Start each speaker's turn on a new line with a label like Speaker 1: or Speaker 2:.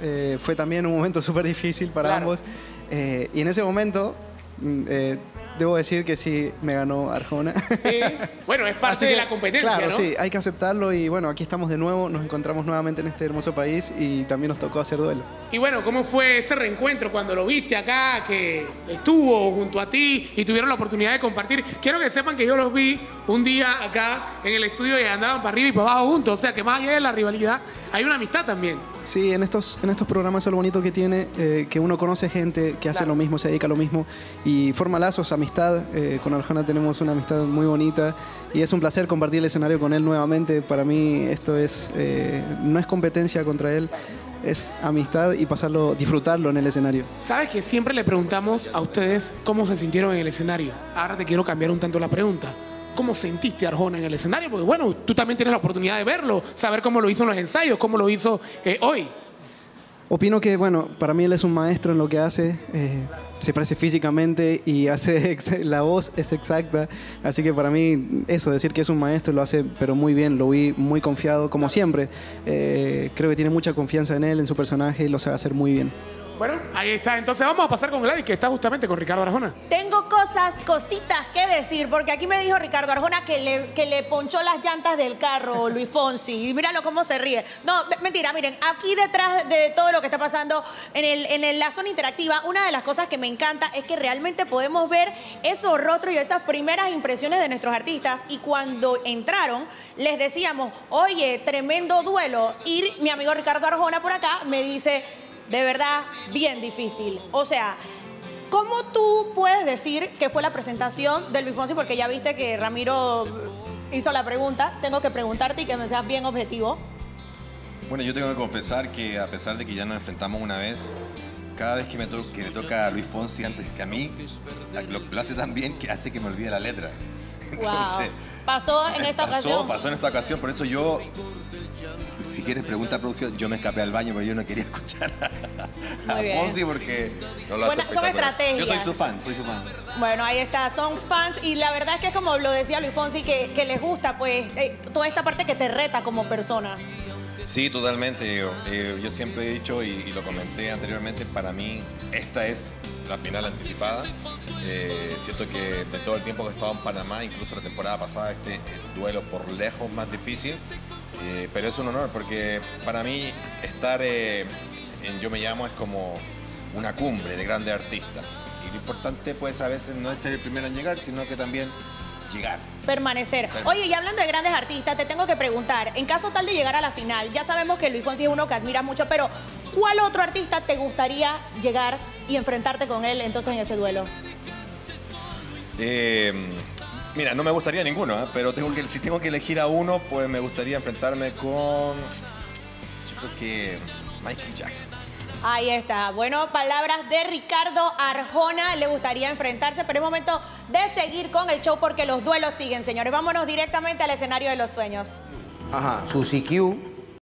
Speaker 1: Eh, fue también un momento súper difícil para
Speaker 2: Claro.
Speaker 1: ambos. Eh, y en ese momento, eh, debo decir que sí me ganó Arjona.
Speaker 2: Sí. Bueno, es parte
Speaker 1: Así
Speaker 2: de
Speaker 1: que,
Speaker 2: la competencia,
Speaker 1: Claro,
Speaker 2: ¿no?
Speaker 1: sí, hay que aceptarlo y bueno, aquí estamos de nuevo, nos encontramos nuevamente en este hermoso país y también nos tocó hacer duelo.
Speaker 2: Y bueno, ¿cómo fue ese reencuentro cuando lo viste acá, que estuvo junto a ti y tuvieron la oportunidad de compartir? Quiero que sepan que yo los vi un día acá en el estudio y andaban para arriba y para abajo juntos. O sea, que más allá de la rivalidad, hay una amistad también.
Speaker 1: Sí, en estos, en estos programas es lo bonito que tiene, eh, que uno conoce gente que hace
Speaker 2: Claro.
Speaker 1: lo mismo, se dedica a lo mismo y forma lazos, amistad. Eh, con Arjona tenemos una amistad muy bonita y es un placer compartir el escenario con él nuevamente. Para mí esto es, eh, no es competencia contra él, es amistad y pasarlo, disfrutarlo en el escenario.
Speaker 2: Sabes que siempre le preguntamos a ustedes cómo se sintieron en el escenario. Ahora te quiero cambiar un tanto la pregunta. ¿Cómo sentiste Arjona en el escenario? Porque bueno, tú también tienes la oportunidad de verlo, saber cómo lo hizo en los ensayos, cómo lo hizo eh, hoy.
Speaker 1: Opino que, bueno, para mí él es un maestro en lo que hace. eh, se parece físicamente y hace ex- la voz es exacta. Así que para mí eso, decir que es un maestro, lo hace pero muy bien. Lo vi muy confiado, como siempre. Eh, creo que tiene mucha confianza en él, en su personaje y lo sabe hacer muy bien.
Speaker 2: Bueno, ahí está. Entonces vamos a pasar con Gladys, que está justamente con Ricardo Arjona.
Speaker 3: Tengo cosas, cositas que decir, porque aquí me dijo Ricardo Arjona que le, que le ponchó las llantas del carro, Luis Fonsi. Y míralo cómo se ríe. No, me- mentira, miren, aquí detrás de todo lo que está pasando en, el, en la zona interactiva, una de las cosas que me encanta es que realmente podemos ver esos rostros y esas primeras impresiones de nuestros artistas. Y cuando entraron, les decíamos, oye, tremendo duelo. Y mi amigo Ricardo Arjona por acá me dice, de verdad, bien difícil. O sea, ¿Cómo tú puedes decir que fue la presentación de Luis Fonsi? Porque ya viste que Ramiro hizo la pregunta. Tengo que preguntarte y que me seas bien objetivo.
Speaker 4: Bueno, yo tengo que confesar que a pesar de que ya nos enfrentamos una vez, cada vez que, me le toca a Luis Fonsi antes que a mí, lo, lo hace tan bien que hace que me olvide la letra.
Speaker 3: Wow. Pasó en esta
Speaker 4: pasó,
Speaker 3: ocasión.
Speaker 4: pasó en esta ocasión, por eso yo, si quieres pregunta a producción, yo me escapé al baño porque yo no quería escuchar a, a. Fonsi porque no lo hace
Speaker 3: Buena- son
Speaker 4: espectacular. Yo soy
Speaker 3: estrategias.
Speaker 4: su fan, soy su fan.
Speaker 3: Bueno, ahí está, son fans y la verdad es que es como lo decía Luis Fonsi, que, que les gusta pues eh, toda esta parte que te reta como persona.
Speaker 4: Sí, totalmente. Yo, eh, yo siempre he dicho y, y lo comenté anteriormente, para mí esta es la final anticipada. Eh, siento que de todo el tiempo que he estado en Panamá, incluso la temporada pasada, este es el duelo por lejos más difícil. Eh, pero es un honor porque para mí estar eh, en Yo Me Llamo es como una cumbre de grandes artistas. Y lo importante pues a veces no es ser el primero en llegar, sino que también llegar.
Speaker 3: Permanecer. Oye, y hablando de grandes artistas, te tengo que preguntar, en caso tal de llegar a la final, ya sabemos que Luis Fonsi es uno que admiras mucho, pero ¿cuál otro artista te gustaría llegar y enfrentarte con él entonces en ese duelo?
Speaker 4: Eh, mira, no me gustaría ninguno, ¿eh? pero tengo que, si tengo que elegir a uno, pues me gustaría enfrentarme con. Yo creo que Michael Jackson.
Speaker 3: Ahí está. Bueno, palabras de Ricardo Arjona. Le gustaría enfrentarse, pero es momento de seguir con el show porque los duelos siguen, señores. Vámonos directamente al escenario de los sueños.
Speaker 5: Ajá. Susi Q